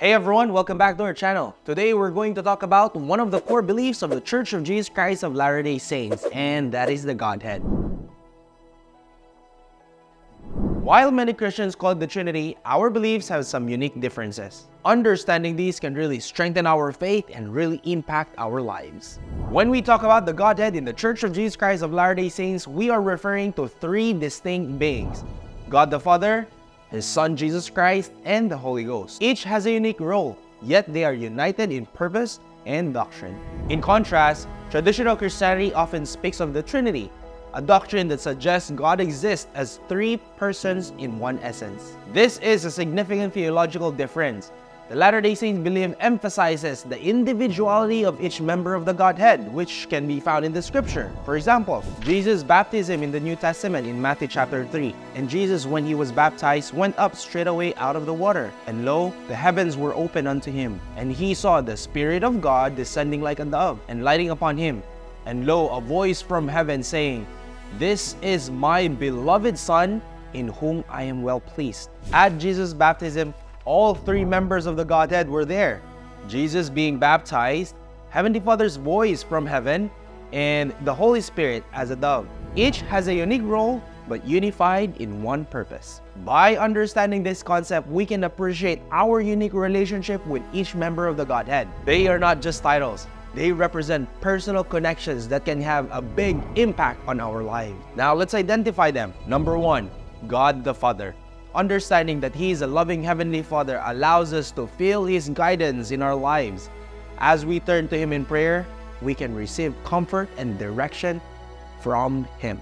Hey everyone, welcome back to our channel. Today we're going to talk about one of the core beliefs of the Church of Jesus Christ of Latter-day Saints, and that is the Godhead. While many Christians call the Trinity, our beliefs have some unique differences. Understanding these can really strengthen our faith and really impact our lives. When we talk about the Godhead in the Church of Jesus Christ of Latter-day Saints, we are referring to three distinct beings. God the Father, His Son Jesus Christ, and the Holy Ghost. Each has a unique role, yet they are united in purpose and doctrine. In contrast, traditional Christianity often speaks of the Trinity, a doctrine that suggests God exists as three persons in one essence. This is a significant theological difference. The Latter-day Saints belief emphasizes the individuality of each member of the Godhead, which can be found in the scripture. For example, Jesus' baptism in the New Testament in Matthew chapter 3. And Jesus, when he was baptized, went up straightway out of the water. And lo, the heavens were opened unto him. And he saw the Spirit of God descending like a dove, and lighting upon him. And lo, a voice from heaven saying, this is my beloved Son, in whom I am well pleased. At Jesus' baptism, all three members of the Godhead were there. Jesus being baptized, Heavenly Father's voice from heaven, and the Holy Spirit as a dove. Each has a unique role, but unified in one purpose. By understanding this concept, we can appreciate our unique relationship with each member of the Godhead. They are not just titles, they represent personal connections that can have a big impact on our lives. Now let's identify them. Number one, God the Father. Understanding that He is a loving Heavenly Father allows us to feel His guidance in our lives. As we turn to Him in prayer, we can receive comfort and direction from Him.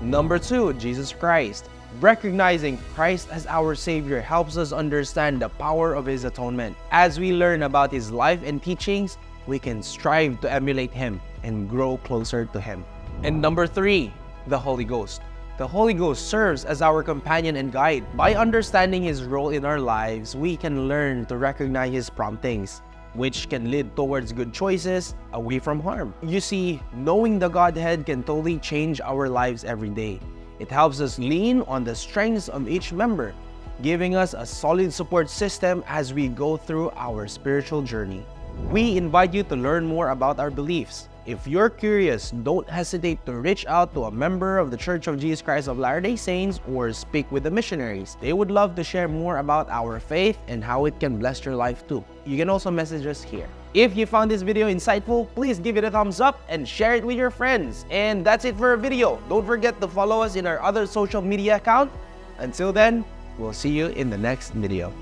Number two, Jesus Christ. Recognizing Christ as our Savior helps us understand the power of His atonement. As we learn about His life and teachings, we can strive to emulate Him and grow closer to Him. And number three, the Holy Ghost. The Holy Ghost serves as our companion and guide. By understanding His role in our lives, we can learn to recognize His promptings, which can lead towards good choices away from harm. You see, knowing the Godhead can totally change our lives every day. It helps us lean on the strengths of each member, giving us a solid support system as we go through our spiritual journey. We invite you to learn more about our beliefs. If you're curious, don't hesitate to reach out to a member of the Church of Jesus Christ of Latter-day Saints or speak with the missionaries. They would love to share more about our faith and how it can bless your life too. You can also message us here. If you found this video insightful, please give it a thumbs up and share it with your friends. And that's it for our video. Don't forget to follow us in our other social media account. Until then, we'll see you in the next video.